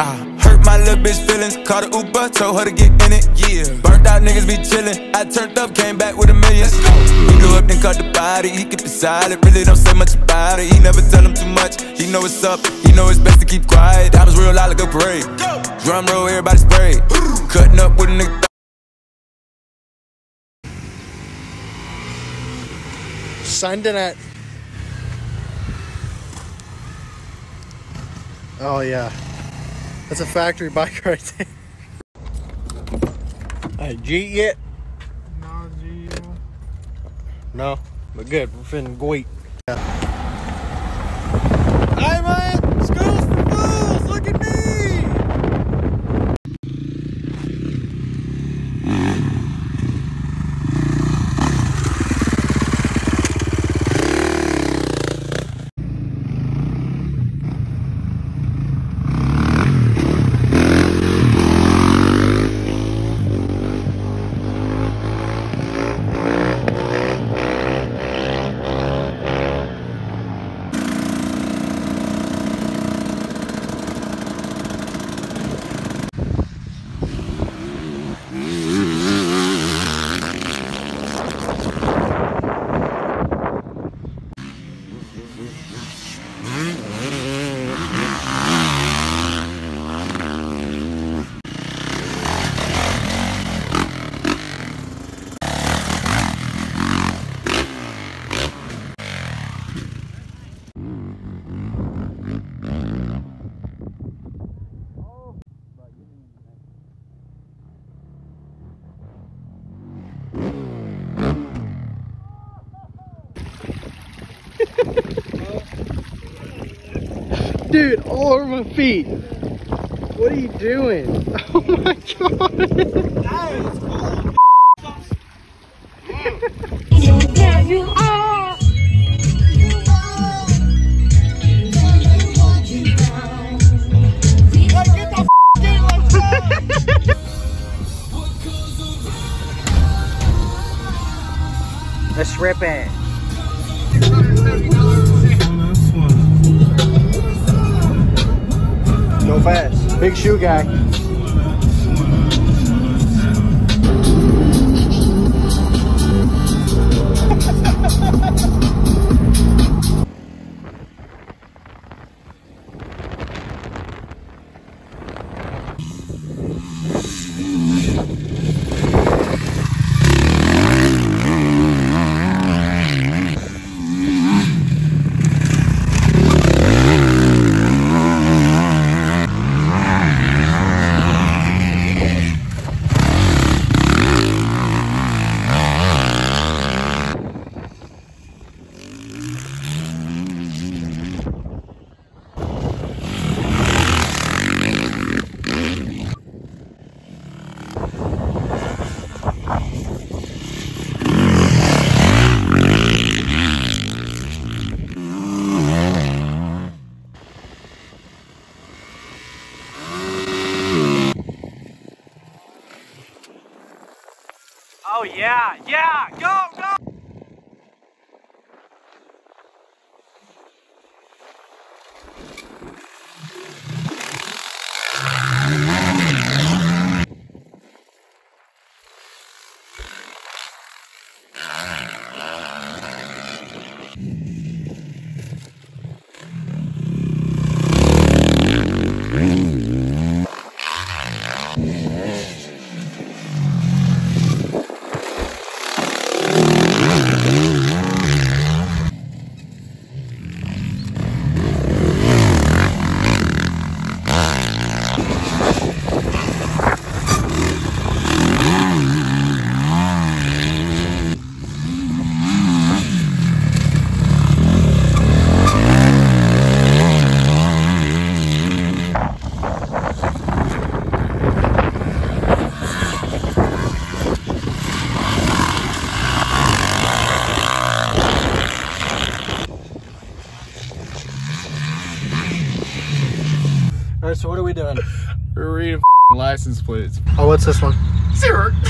I hurt my little bitch feelings, called a Uber, told her to get in it. Yeah, burnt out niggas be chillin'. I turned up, came back with a million. He blew up, then cut the body. He keep it silent, really don't say much about it. He never tell him too much. He know what's up, he know it's best to keep quiet. Diamonds real loud like a parade. Drum roll, everybody spray. Cutting up with a nigga. Sunday night. Oh yeah, that's a factory bike right there. Hey, G yet? No, G. No, but good. We're finna go eat. Yeah man, schools for fools. Look at me. Dude, all over my feet. What are you doing? Oh my god. There you are. Let's rip it. Fast. Big shoe guy. Yeah, yeah, go, go. All right, so what are we doing? We're reading license plates. Oh, what's this one? Zero.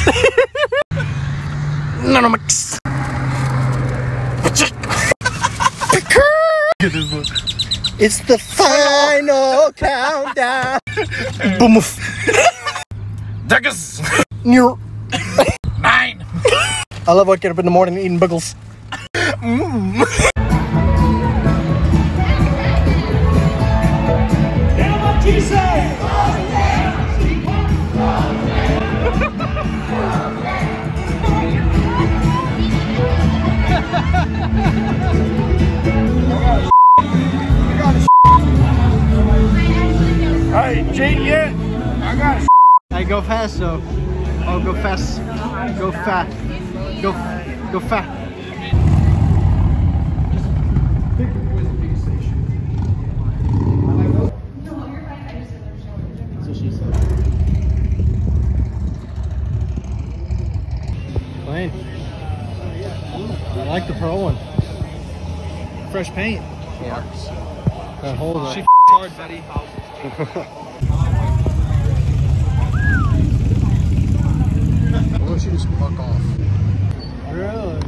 Nanomix. It's the final countdown. Boom. Deckers. Near. Nine. I love waking up in the morning and eating bagels. Mm. Hey, fresh paint. Yeah. That hole She hard, buddy. Why don't you just fuck off? Really?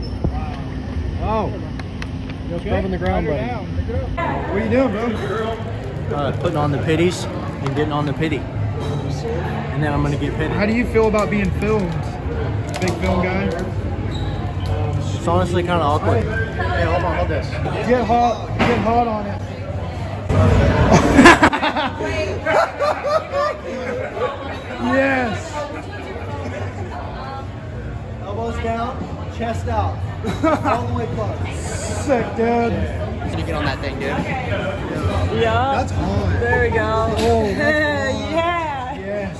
Oh. Just rubbing the ground, buddy. What are you doing, bro? Uh, putting on the pitties and getting on the pity. And then I'm gonna get pitted. How do you feel about being filmed? Big film guy. It's honestly kind of awkward. Hey, hold on, hold this. Get hot. Get hot on it. yes. Elbows down, chest out, all the way close. Sick, dude. Can you get on that thing, dude? Yeah. That's on. There we go. Oh, yeah. Yes.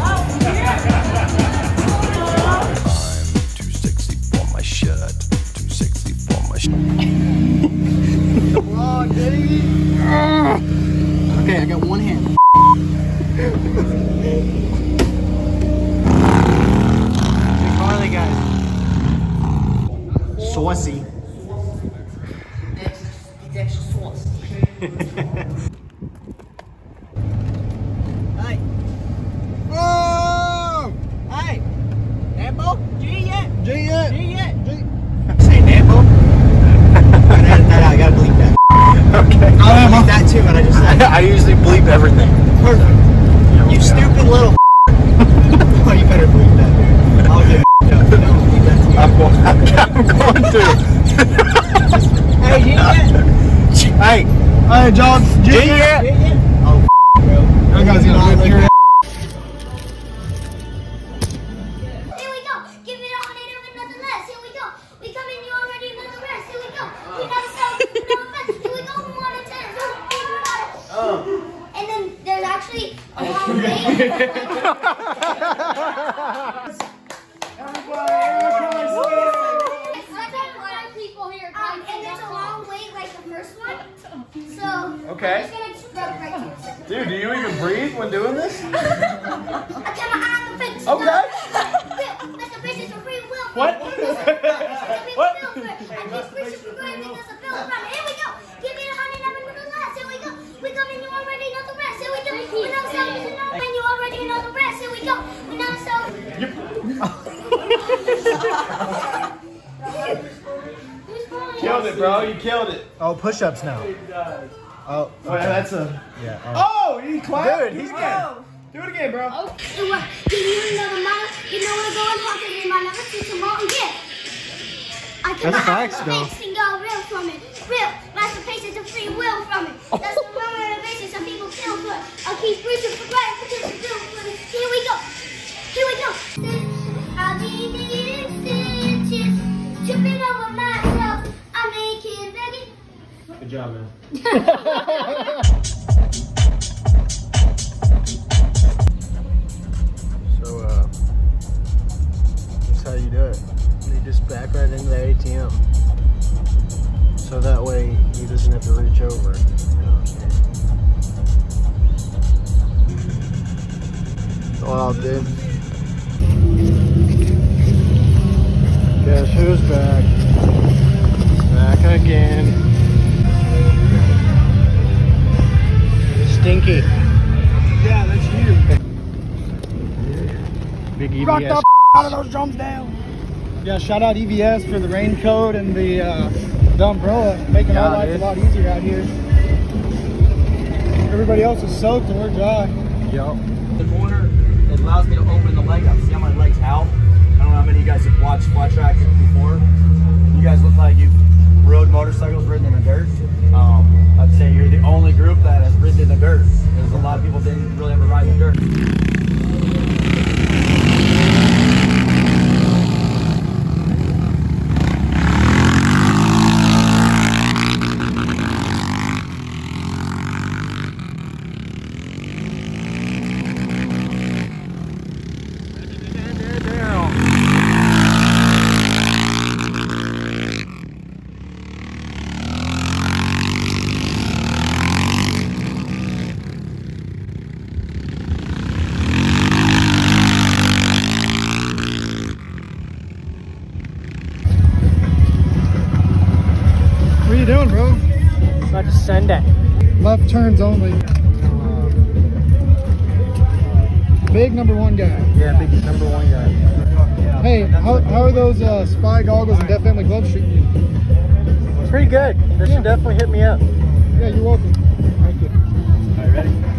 I'm Hey. Oh! Hey. Nambo? G yet? G yet? G yet? Say Nambo? I gotta that out. I gotta bleep that. Okay. I'll bleep that too, and I just said. I usually bleep everything. Perfect. You stupid little. oh, you better bleep that, dude. I'll do it. No, no, bleep that too. I'm going, I'm going to. Hey, G yet? Hey. Hey, John. G yet? Oh, bro. That guy's gonna whip your ass. Here we go. Give it all in and we're done with this! Here we go! We come you already know the rest! Here we go! We got a hundred of another less. Here we go. We come in, you already know the rest. Here we go. We never stop, we never rest. Here we go. We want to ten. And then there's actually a long wait. people here. Um, and there's a long wait like the first one. So Okay. I'm just gonna scrub right here. Dude, do you even breathe when doing this? I kept my eye on the fence. Okay. That's the basis for free will. What? What? And these creatures were going because of Bill from Here we go. Give me a hundred never knew the last. Here we go. We come and you already know the rest. Here we go. We know so you know and you already know the rest. Here we go. We know so. Who's calling? Killed it, bro. You killed it. Oh, push-ups now. Oh, Oh, yeah, that's a. yeah. oh. Oh, he clapped. Dude, he's again. Do it again, bro. Oh, so, uh, do you know the motto? You know where to go and hard because we might never see tomorrow. Yeah. I can That's facts, though. and real from it. Real. Masterpiece is a free will from it. That's the motivation some people kill for it. I'll keep preaching for right because it's still for it. Here we go. Here we go. I'll be needing stitches. Tripping over Good job, man. So, uh, that's how you do it. You just back right into the ATM. So that way he doesn't have to reach over. You dude. Guess who's back? Back again. Stinky. Yeah, that's you. Big E Rock EBS. the out of those drums down. Yeah, shout out EVS for the raincoat and the uh, the umbrella, making Yeah, our life a lot easier out here. Everybody else is soaked and we're dry. Yup. The motor, it allows me to open the leg up. See how my leg's out? I don't know how many of you guys have watched flat track before. You guys look like you've rode motorcycles ridden in the dirt. Um, I'd say you're the only group that has ridden in the dirt. There's a lot of people didn't really ever ride in the dirt. What are you doing, bro? About to. Left turns only. Big number one guy. Yeah, big number one guy. Hey, how, how are those uh, spy goggles and Deft Family gloves treating you? Pretty good. They should definitely hit me up. Yeah, you're welcome. Thank you. All right, ready?